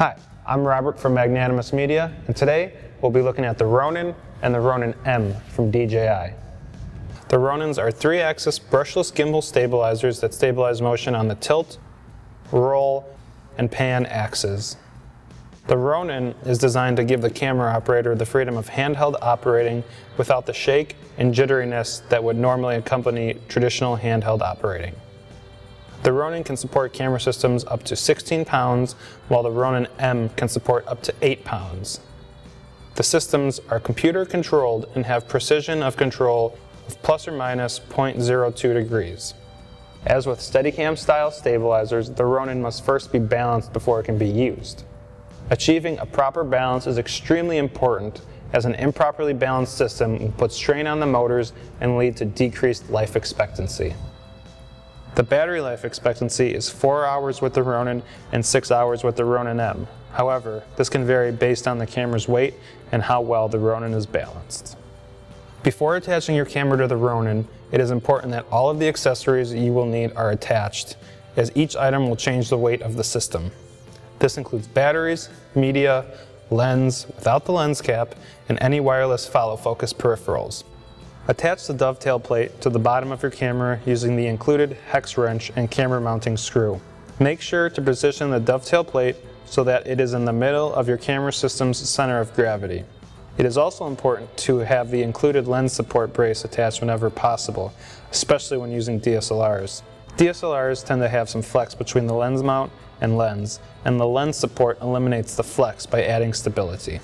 Hi, I'm Robert from Magnanimous Media, and today we'll be looking at the Ronin and the Ronin M from DJI. The Ronins are three-axis brushless gimbal stabilizers that stabilize motion on the tilt, roll, and pan axes. The Ronin is designed to give the camera operator the freedom of handheld operating without the shake and jitteriness that would normally accompany traditional handheld operating. The Ronin can support camera systems up to 16 pounds, while the Ronin M can support up to 8 pounds. The systems are computer controlled and have precision of control of plus or minus 0.02 degrees. As with Steadicam style stabilizers, the Ronin must first be balanced before it can be used. Achieving a proper balance is extremely important as an improperly balanced system will put strain on the motors and lead to decreased life expectancy. The battery life expectancy is 4 hours with the Ronin and 6 hours with the Ronin M. However, this can vary based on the camera's weight and how well the Ronin is balanced. Before attaching your camera to the Ronin, it is important that all of the accessories you will need are attached, as each item will change the weight of the system. This includes batteries, media, lens without the lens cap, and any wireless follow focus peripherals. Attach the dovetail plate to the bottom of your camera using the included hex wrench and camera mounting screw. Make sure to position the dovetail plate so that it is in the middle of your camera system's center of gravity. It is also important to have the included lens support brace attached whenever possible, especially when using DSLRs. DSLRs tend to have some flex between the lens mount and lens, and the lens support eliminates the flex by adding stability.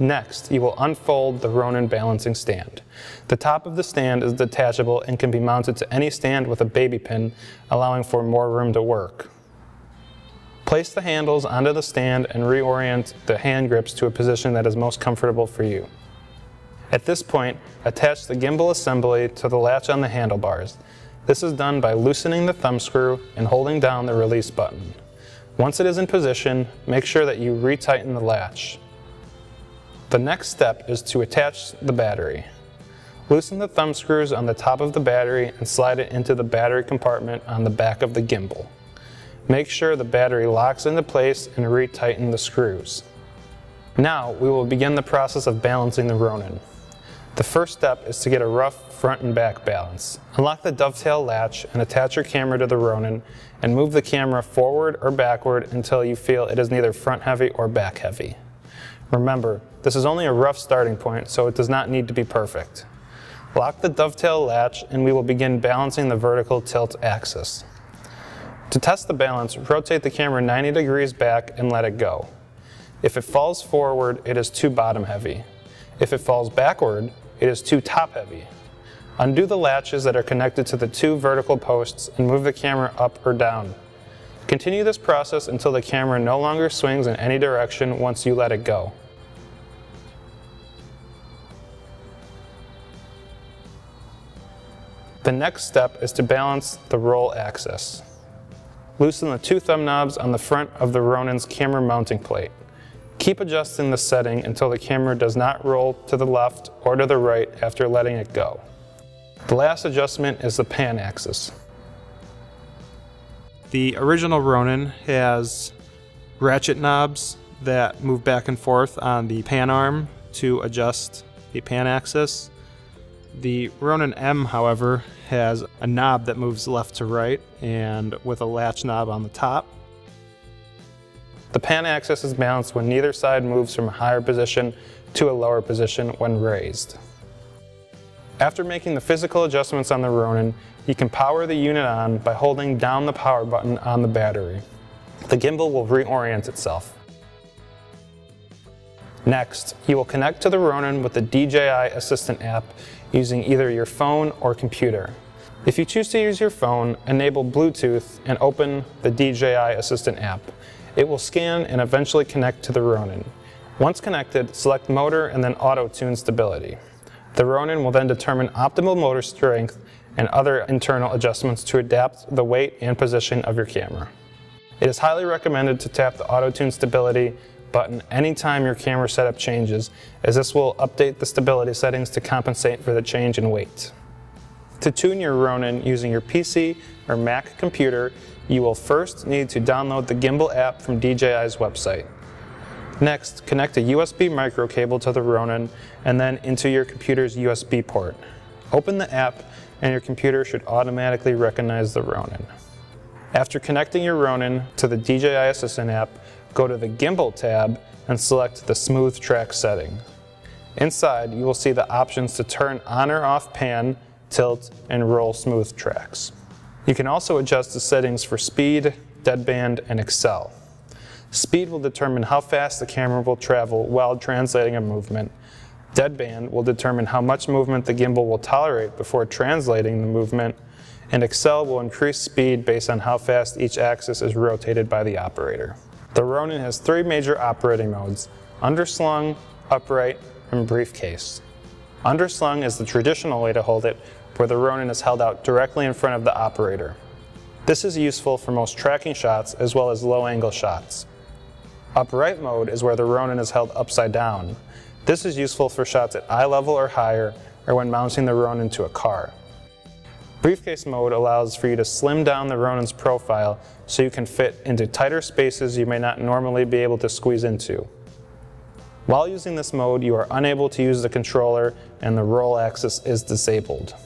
Next, you will unfold the Ronin balancing stand. The top of the stand is detachable and can be mounted to any stand with a baby pin, allowing for more room to work. Place the handles onto the stand and reorient the hand grips to a position that is most comfortable for you. At this point, attach the gimbal assembly to the latch on the handlebars. This is done by loosening the thumb screw and holding down the release button. Once it is in position, make sure that you retighten the latch. The next step is to attach the battery. Loosen the thumb screws on the top of the battery and slide it into the battery compartment on the back of the gimbal. Make sure the battery locks into place and retighten the screws. Now we will begin the process of balancing the Ronin. The first step is to get a rough front and back balance. Unlock the dovetail latch and attach your camera to the Ronin and move the camera forward or backward until you feel it is neither front heavy or back heavy. Remember, this is only a rough starting point, so it does not need to be perfect. Lock the dovetail latch and we will begin balancing the vertical tilt axis. To test the balance, rotate the camera 90 degrees back and let it go. If it falls forward, it is too bottom heavy. If it falls backward, it is too top heavy. Undo the latches that are connected to the two vertical posts and move the camera up or down. Continue this process until the camera no longer swings in any direction once you let it go. The next step is to balance the roll axis. Loosen the two thumb knobs on the front of the Ronin's camera mounting plate. Keep adjusting the setting until the camera does not roll to the left or to the right after letting it go. The last adjustment is the pan axis. The original Ronin has ratchet knobs that move back and forth on the pan arm to adjust the pan axis. The Ronin M, however, has a knob that moves left to right and with a latch knob on the top. The pan axis is balanced when neither side moves from a higher position to a lower position when raised. After making the physical adjustments on the Ronin, you can power the unit on by holding down the power button on the battery. The gimbal will reorient itself. Next, you will connect to the Ronin with the DJI Assistant app using either your phone or computer. If you choose to use your phone, enable Bluetooth and open the DJI Assistant app. It will scan and eventually connect to the Ronin. Once connected, select Motor and then Auto Tune Stability. The Ronin will then determine optimal motor strength and other internal adjustments to adapt the weight and position of your camera. It is highly recommended to tap the Auto Tune Stability button anytime your camera setup changes, as this will update the stability settings to compensate for the change in weight. To tune your Ronin using your PC or Mac computer, you will first need to download the Gimbal app from DJI's website. Next, connect a USB micro cable to the Ronin and then into your computer's USB port. Open the app and your computer should automatically recognize the Ronin. After connecting your Ronin to the DJI Assistant app, go to the Gimbal tab and select the Smooth Track setting. Inside, you will see the options to turn on or off pan, tilt, and roll smooth tracks. You can also adjust the settings for speed, deadband, and accel. Speed will determine how fast the camera will travel while translating a movement. Deadband will determine how much movement the gimbal will tolerate before translating the movement, and accel will increase speed based on how fast each axis is rotated by the operator. The Ronin has three major operating modes, underslung, upright, and briefcase. Underslung is the traditional way to hold it, where the Ronin is held out directly in front of the operator. This is useful for most tracking shots as well as low angle shots. Upright mode is where the Ronin is held upside down. This is useful for shots at eye level or higher, or when mounting the Ronin to a car. Briefcase mode allows for you to slim down the Ronin's profile so you can fit into tighter spaces you may not normally be able to squeeze into. While using this mode, you are unable to use the controller and the roll axis is disabled.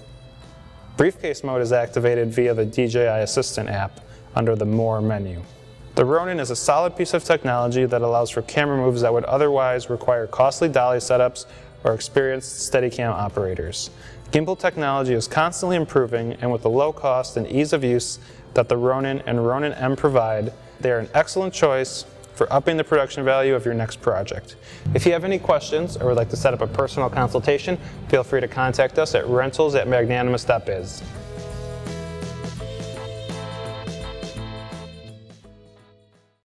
Briefcase mode is activated via the DJI Assistant app under the More menu. The Ronin is a solid piece of technology that allows for camera moves that would otherwise require costly dolly setups or experienced Steadicam operators. Gimbal technology is constantly improving and with the low cost and ease of use that the Ronin and Ronin M provide, they are an excellent choice for upping the production value of your next project. If you have any questions or would like to set up a personal consultation, feel free to contact us at rentals at magnanimous.biz.